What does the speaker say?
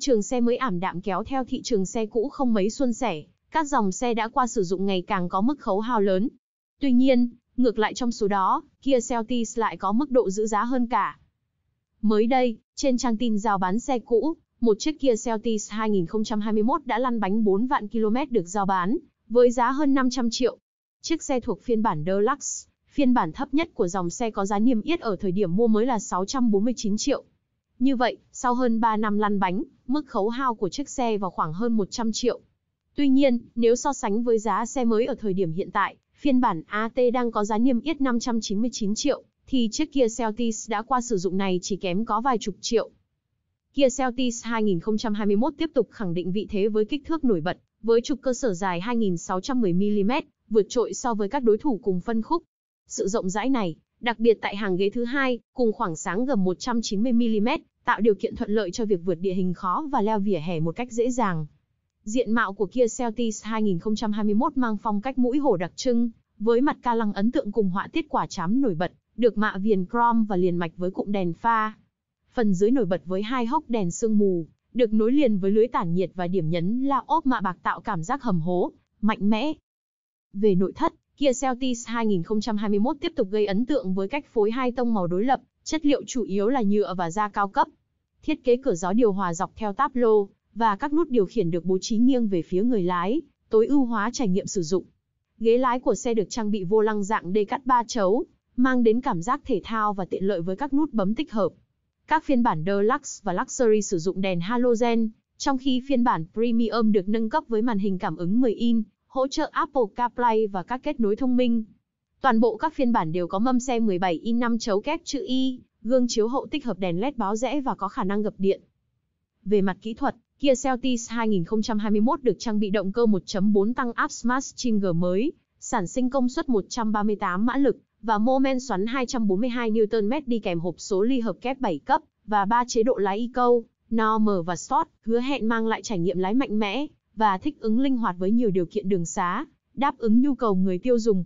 trường xe mới ảm đạm kéo theo thị trường xe cũ không mấy xuân sẻ, các dòng xe đã qua sử dụng ngày càng có mức khấu hao lớn. Tuy nhiên, ngược lại trong số đó, Kia Celtis lại có mức độ giữ giá hơn cả. Mới đây, trên trang tin giao bán xe cũ, một chiếc Kia Celtis 2021 đã lăn bánh 4 vạn km được giao bán, với giá hơn 500 triệu. Chiếc xe thuộc phiên bản Deluxe, phiên bản thấp nhất của dòng xe có giá niêm yết ở thời điểm mua mới là 649 triệu. Như vậy, sau hơn 3 năm lăn bánh, mức khấu hao của chiếc xe vào khoảng hơn 100 triệu. Tuy nhiên, nếu so sánh với giá xe mới ở thời điểm hiện tại, phiên bản AT đang có giá niêm yết 599 triệu, thì chiếc Kia Celtis đã qua sử dụng này chỉ kém có vài chục triệu. Kia Celtis 2021 tiếp tục khẳng định vị thế với kích thước nổi bật, với trục cơ sở dài 2610mm, vượt trội so với các đối thủ cùng phân khúc. Sự rộng rãi này, đặc biệt tại hàng ghế thứ hai, cùng khoảng sáng gầm 190mm, tạo điều kiện thuận lợi cho việc vượt địa hình khó và leo vỉa hè một cách dễ dàng. Diện mạo của Kia Celtis 2021 mang phong cách mũi hổ đặc trưng, với mặt ca lăng ấn tượng cùng họa tiết quả chám nổi bật, được mạ viền chrome và liền mạch với cụm đèn pha. Phần dưới nổi bật với hai hốc đèn sương mù, được nối liền với lưới tản nhiệt và điểm nhấn là ốp mạ bạc tạo cảm giác hầm hố, mạnh mẽ. Về nội thất, Kia Celtis 2021 tiếp tục gây ấn tượng với cách phối hai tông màu đối lập, chất liệu chủ yếu là nhựa và da cao cấp. Thiết kế cửa gió điều hòa dọc theo táp lô, và các nút điều khiển được bố trí nghiêng về phía người lái, tối ưu hóa trải nghiệm sử dụng. Ghế lái của xe được trang bị vô lăng dạng đê cắt 3 chấu, mang đến cảm giác thể thao và tiện lợi với các nút bấm tích hợp. Các phiên bản Deluxe và Luxury sử dụng đèn halogen, trong khi phiên bản Premium được nâng cấp với màn hình cảm ứng 10 inch, hỗ trợ Apple CarPlay và các kết nối thông minh. Toàn bộ các phiên bản đều có mâm xe 17 inch 5 chấu kép chữ Y, gương chiếu hậu tích hợp đèn LED báo rẽ và có khả năng gập điện. Về mặt kỹ thuật, Kia Celtis 2021 được trang bị động cơ 1.4 tăng áp Smart String G mới, sản sinh công suất 138 mã lực và mô men xoắn 242 Nm đi kèm hộp số ly hợp kép 7 cấp và 3 chế độ lái Eco, Normal và Sport, hứa hẹn mang lại trải nghiệm lái mạnh mẽ và thích ứng linh hoạt với nhiều điều kiện đường xá, đáp ứng nhu cầu người tiêu dùng.